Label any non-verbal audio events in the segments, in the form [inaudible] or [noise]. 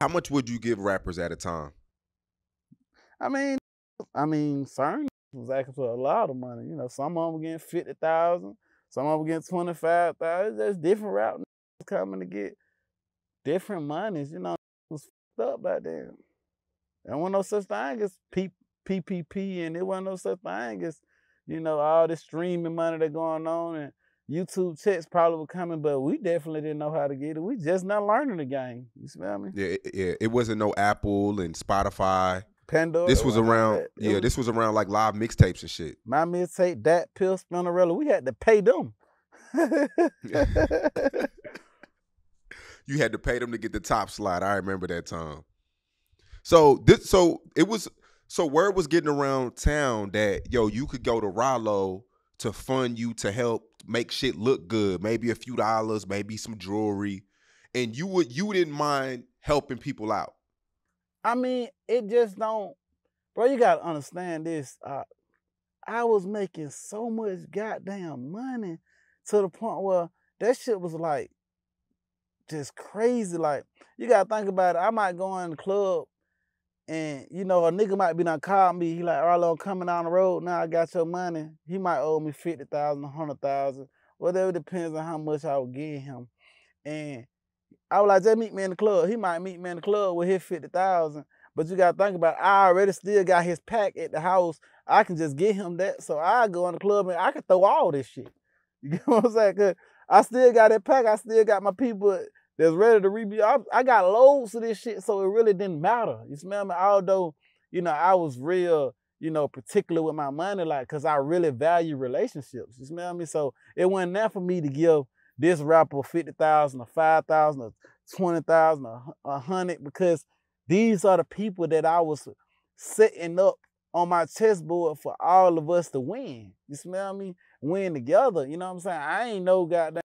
How much would you give rappers at a time? I mean, I mean, certain was asking for a lot of money. You know, some of them getting fifty thousand, some of them getting twenty five thousand. There's different rap [laughs] coming to get different monies. You know, it was [laughs] up back then. There wasn't no such thing as PPP, and there wasn't no such thing as you know all this streaming money that going on and YouTube checks probably were coming, but we definitely didn't know how to get it. We just not learning the game. You smell me? Yeah, yeah. It wasn't no Apple and Spotify. Pandora. This was around. Yeah, this was around like live mixtapes and shit. My mixtape, that pill, Spinrilla. We had to pay them. [laughs] you had to pay them to get the top slot. I remember that time. So this, so it was, so word was getting around town that yo, you could go to Ralo to fund you to help make shit look good, maybe a few dollars, maybe some jewelry, and you would you didn't mind helping people out. I mean, it just don't, bro. You gotta understand this. Uh, I was making so much goddamn money to the point where that shit was like just crazy. Like you gotta think about it. I might go in the club and you know, a nigga might be done call me. He like, Arlo, coming down the road. Now I got your money. He might owe me fifty thousand, hundred thousand, whatever. Depends on how much I would give him. And I was like, just meet me in the club. He might meet me in the club with his fifty thousand. But you gotta think about it. I already still got his pack at the house. I can just get him that. So I go in the club and I can throw all this shit. [laughs] You get what I'm saying? Cause I still got that pack. I still got my people that's ready to rebuild. I, I got loads of this shit, so it really didn't matter. You smell me? Although, you know, I was real, you know, particular with my money, like, cause I really value relationships. You smell me? So it wasn't there for me to give this rapper 50,000 or 5,000 or 20,000 or 100 because these are the people that I was setting up on my chessboard for all of us to win. You smell me? Win together. You know what I'm saying? I ain't no goddamn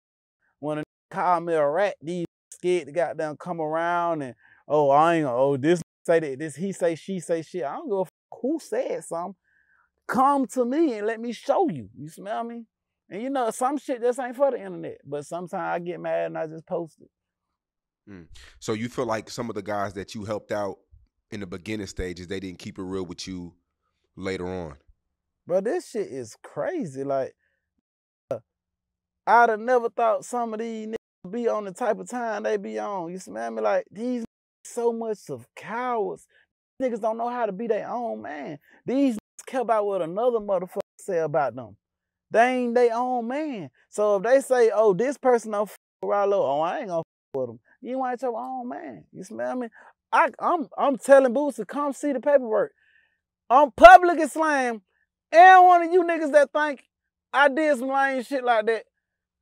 when a call me a rat, these scared to goddamn come around and oh I ain't oh this say that this he say she say shit. I don't give go who said something. Come to me and let me show you. You smell me? And you know some shit just ain't for the internet. But sometimes I get mad and I just post it. Mm. So you feel like some of the guys that you helped out in the beginning stages, they didn't keep it real with you later on. Bro, this shit is crazy. Like, I'd have never thought some of these be on the type of time they be on. You smell me? Like these so much of cowards. Niggas don't know how to be their own man. These care about what another motherfucker say about them. They ain't their own man. So if they say, oh, this person don't f Ralo, oh, I ain't gonna f with them. You ain't your own man. You smell me? I, I'm I'm telling Boosie, come see the paperwork. On public slam, and one of you niggas that think I did some lame shit like that,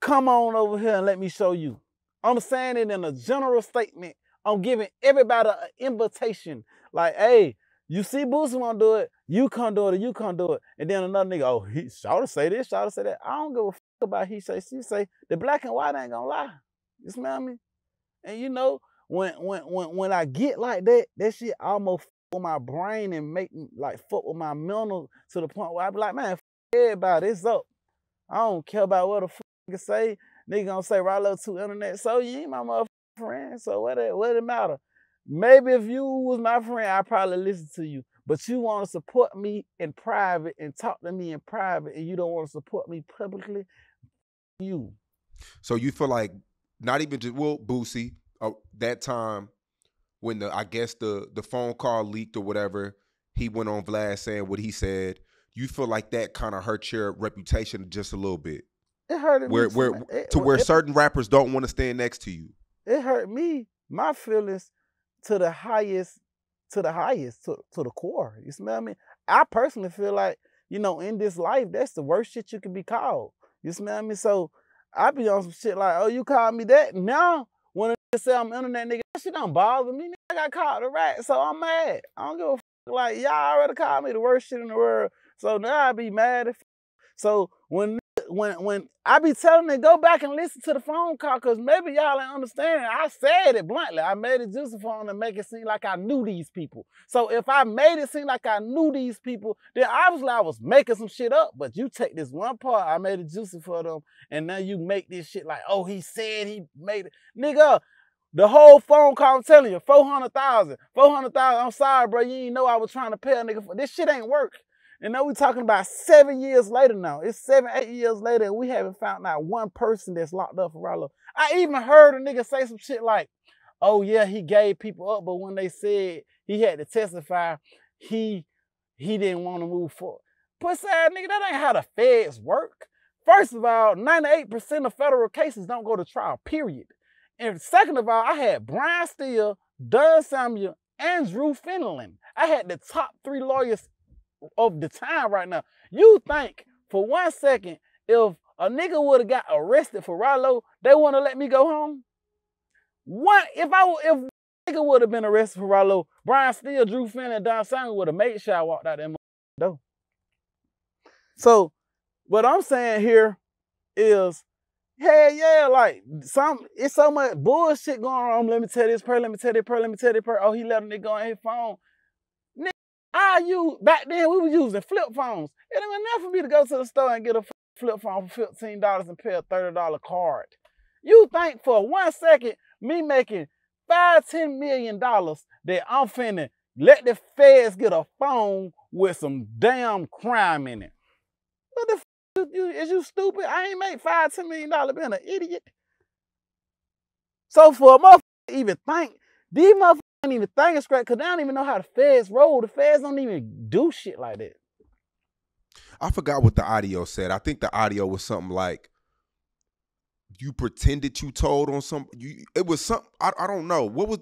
Come on over here and let me show you. I'm saying it in a general statement. I'm giving everybody an invitation. Like, hey, you see Boosie wanna do it, you can't do it, you can't do it. And then another nigga, oh, he shout to say this, shout to say that. I don't give a fuck about he say, she say. The black and white ain't gonna lie. You smell me? And you know, when when when when I get like that, that shit almost fuck with my brain and make me like fuck with my mental to the point where I be like, man, fuck everybody, it's up. I don't care about what the fuck nigga say, nigga gonna say Ralo to internet. So you ain't my motherfucking friend. So what it what it matter? Maybe if you was my friend, I probably listen to you. But you want to support me in private and talk to me in private, and you don't want to support me publicly. You. So you feel like not even just well, Boosie, uh, that time when the I guess the the phone call leaked or whatever, he went on Vlad saying what he said. You feel like that kind of hurt your reputation just a little bit. It hurt where, me. Where, it, to where it, certain rappers don't want to stand next to you. It hurt me, my feelings to the highest, to the highest, to, to the core. You smell me? I personally feel like, you know, in this life, that's the worst shit you can be called. You smell me? So I be on some shit like, oh, you called me that? Now, when I say I'm internet nigga, that shit don't bother me. I got called a rat, so I'm mad. I don't give a fuck. Like, y'all already called me the worst shit in the world. So now I be mad. If, so when when when I be telling them go back and listen to the phone call, cause maybe y'all ain't understanding. I said it bluntly. I made it juicy for them to make it seem like I knew these people. So if I made it seem like I knew these people, then obviously I was making some shit up. But you take this one part, I made it juicy for them, and now you make this shit like, oh, he said he made it. Nigga, the whole phone call, I'm telling you, 400,000, 400,000. I'm sorry, bro. You didn't know I was trying to pay a nigga for this shit ain't work. And now we're talking about seven years later now. It's seven, eight years later, and we haven't found out one person that's locked up for Ralo. I even heard a nigga say some shit like, oh yeah, he gave people up, but when they said he had to testify, he he didn't want to move forward. Pussy ass nigga, that ain't how the feds work. First of all, 98% of federal cases don't go to trial, period. And second of all, I had Brian Steel, Don Samuel, and Drew Findling. I had the top three lawyers of the time right now. You think for one second, if a nigga would have got arrested for Ralo, they want to let me go home? What if I if nigga would have been arrested for Ralo, Brian Steel, Drew Finn, and Don Simon would have made sure I walked out that door. So what I'm saying here is, hell yeah, like some it's so much bullshit going on. Let me tell this per, let me tell this per, let me tell this per. Oh, he let a nigga on his phone. I use back then we were using flip phones. It ain't enough for me to go to the store and get a flip phone for fifteen dollars and pay a thirty dollar card. You think for one second me making five ten million dollars that I'm finna let the feds get a phone with some damn crime in it? What the f- you, is you stupid? I ain't make five ten million dollars being an idiot. So for a motherfucker even think these motherfuckers ain't even thinking straight because they don't even know how the feds roll. The feds don't even do shit like that. I forgot what the audio said. I think the audio was something like you pretended you told on some you it was some I, I don't know. What was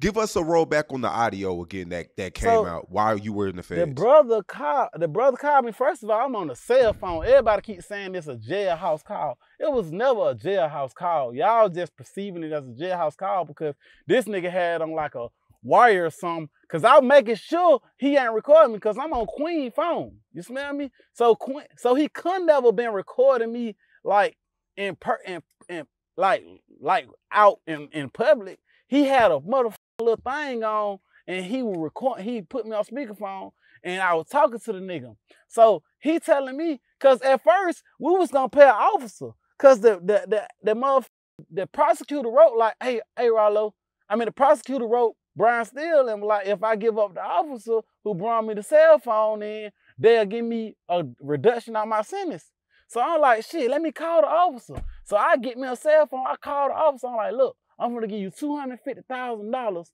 give us a rollback on the audio again that that came so, out while you were in the feds. The brother called the brother called me. First of all, I'm on a cell phone. Everybody keeps saying this a jailhouse call. It was never a jailhouse call. Y'all just perceiving it as a jailhouse call because this nigga had on like a wire or something. Cause I'm making sure he ain't recording me because I'm on Queen phone. You smell me? So Queen, so he could never been recording me like in per in, in like like out in, in public. He had a motherfucking little thing on and he would record he put me on speakerphone and I was talking to the nigga. So he telling me, cause at first we was gonna pay an officer. Cause the the the the mother the prosecutor wrote like, hey, hey Ralo. I mean the prosecutor wrote Brian Steel and like, if I give up the officer who brought me the cell phone in, they'll give me a reduction on my sentence. So I'm like, shit, let me call the officer. So I get me a cell phone. I call the officer. I'm like, look, I'm gonna give you two hundred fifty thousand dollars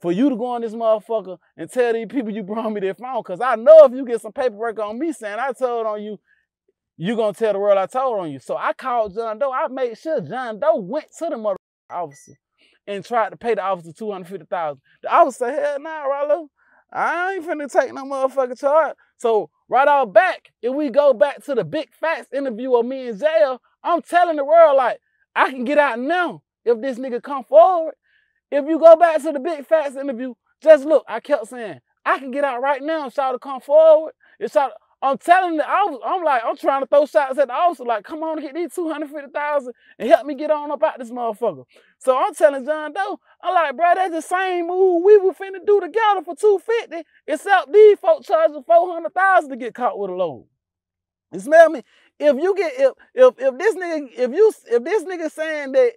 for you to go on this motherfucker and tell these people you brought me their phone. Cause I know if you get some paperwork on me saying I told on you, you gonna tell the world I told on you. So I called John Doe. I made sure John Doe went to the mother officer and tried to pay the officer 250000 The officer said, hell nah, Ralo. I ain't finna take no motherfucking charge. So right off back, if we go back to the big facts interview of me in jail, I'm telling the world like, I can get out now if this nigga come forward. If you go back to the big facts interview, just look, I kept saying, I can get out right now, shout to come forward. It's shout I'm telling the officer, I'm like, I'm trying to throw shots at the officer, like, come on, get these 250,000 and help me get on up out this motherfucker. So I'm telling John Doe, I'm like, bro, that's the same move we were finna do together for 250, except these folks charging 400,000 to get caught with a load. You smell me? If you get, if, if, if this nigga, if you, if this nigga saying that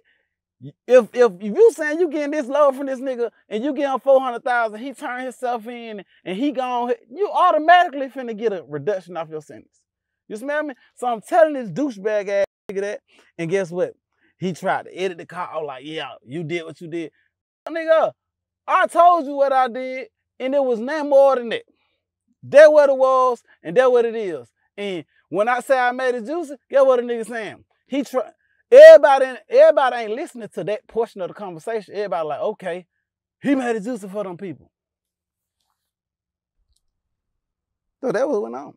if if if you saying you getting this low from this nigga and you get him four hundred thousand, he turn himself in and he gone, you automatically finna get a reduction off your sentence. You smell me? So I'm telling this douchebag ass nigga that, and guess what? He tried to edit the call like, yeah, you did what you did. Oh, nigga, I told you what I did, and it was nothing more than that. That what it was, and that what it is. And when I say I made it juicy, get what the nigga saying? He tried Everybody, everybody ain't listening to that portion of the conversation. Everybody like, okay, he made it juicy for them people. So that was went on.